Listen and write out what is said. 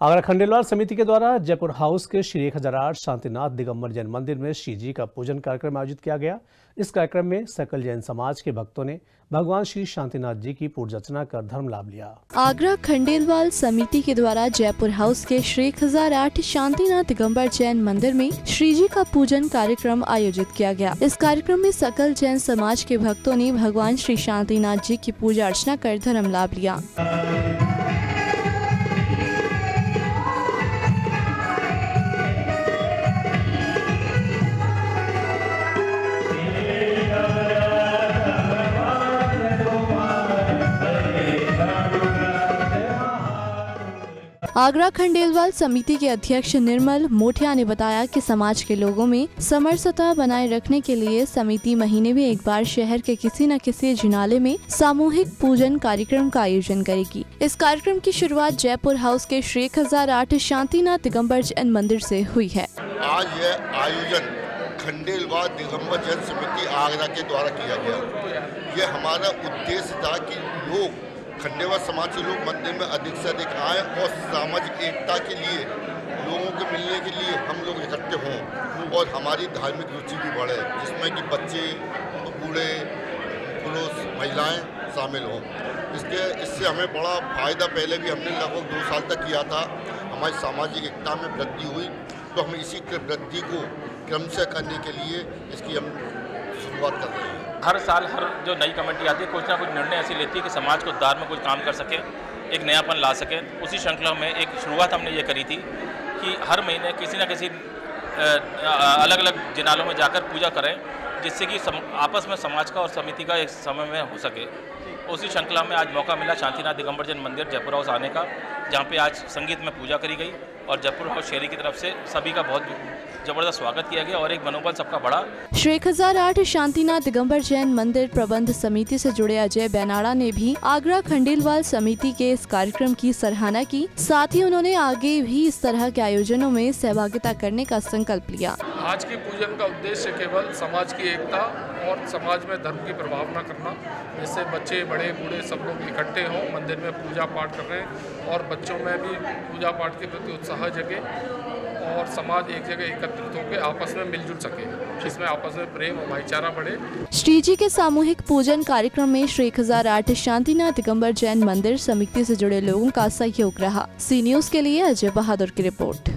आगरा खंडेलवाल समिति के द्वारा जयपुर हाउस के श्री एक हज़ार आठ शांतिनाथ दिगंबर जैन मंदिर में श्री जी का पूजन कार्यक्रम आयोजित किया गया। इस कार्यक्रम में सकल जैन समाज के भक्तों ने भगवान श्री शांतिनाथ जी की पूजा अर्चना कर धर्म लाभ लिया। आगरा खंडेलवाल समिति के द्वारा जयपुर हाउस के श्री एक हज़ार आठ शांतिनाथ दिगम्बर जैन मंदिर में श्री जी का पूजन कार्यक्रम आयोजित किया गया। इस कार्यक्रम में सकल जैन समाज के भक्तों ने भगवान श्री शांतिनाथ जी की पूजा अर्चना कर धर्म लाभ लिया। आगरा खंडेलवाल समिति के अध्यक्ष निर्मल मोठिया ने बताया कि समाज के लोगों में समरसता बनाए रखने के लिए समिति महीने में एक बार शहर के किसी न किसी जिनाले में सामूहिक पूजन कार्यक्रम का आयोजन करेगी। इस कार्यक्रम की शुरुआत जयपुर हाउस के श्री एक हज़ार आठ शांतिनाथ दिगम्बर जैन मंदिर से हुई है। आज यह आयोजन खंडेलवाल दिगम्बर जैन समिति आगरा के द्वारा किया गया। यह हमारा उद्देश्य था कि लोग खंडेवा समाज के लोग मंदिर में अधिक से अधिक आए और सामाजिक एकता के लिए, लोगों के मिलने के लिए हम लोग इकट्ठे हों और हमारी धार्मिक रुचि भी बढ़े, जिसमें कि बच्चे, बूढ़े, पुरुष, महिलाएँ शामिल हों। इसके, इससे हमें बड़ा फ़ायदा पहले भी हमने लगभग दो साल तक किया था। हमारी सामाजिक एकता में वृद्धि हुई तो हम इसी वृद्धि को क्रम से करने के लिए इसकी हम शुरुआत कर रहे हैं। हर साल हर जो नई कमेटी आती है, कुछ ना कुछ निर्णय ऐसी लेती है कि समाज को उद्धार में कुछ काम कर सके, एक नयापन ला सके। उसी श्रृंखला में एक शुरुआत हमने ये करी थी कि हर महीने किसी न किसी अलग अलग जिनालों में जाकर पूजा करें, जिससे कि आपस में समाज का और समिति का एक समय में हो सके। उसी श्रृंखला में आज मौका मिला शांतिनाथ दिगंबर जैन मंदिर जयपुर हाउस आने का, जहाँ पे आज संगीत में पूजा करी गई। और जयपुर हाउस शहरी की तरफ़ से सभी का बहुत ज़बरदस्त स्वागत किया गया और एक मनोबल सबका बड़ा श्री एक हज़ार आठ शांतिनाथ दिगम्बर जैन मंदिर प्रबंध समिति से जुड़े अजय बैनाड़ा ने भी आगरा खंडेलवाल समिति के इस कार्यक्रम की सराहना की। साथ ही उन्होंने आगे भी इस तरह के आयोजनों में सहभागिता करने का संकल्प लिया। आज की पूजन का उद्देश्य केवल समाज की एकता और समाज में धर्म की प्रभावना करना जिससे बच्चे बड़े बूढ़े सब लोग इकट्ठे हों मंदिर में पूजा पाठ कर रहे हैं और बच्चों में भी पूजा पाठ के प्रति उत्साह जगे और समाज एक जगह एकत्रित होकर आपस में मिलजुल सके जिसमें आपस में प्रेम और भाईचारा बढ़े। श्री जी के सामूहिक पूजन कार्यक्रम में श्री एक हज़ार आठ शांतिनाथ दिगम्बर जैन मंदिर समिति से जुड़े लोगों का सहयोग रहा। सी न्यूज़ के लिए अजय बहादुर की रिपोर्ट।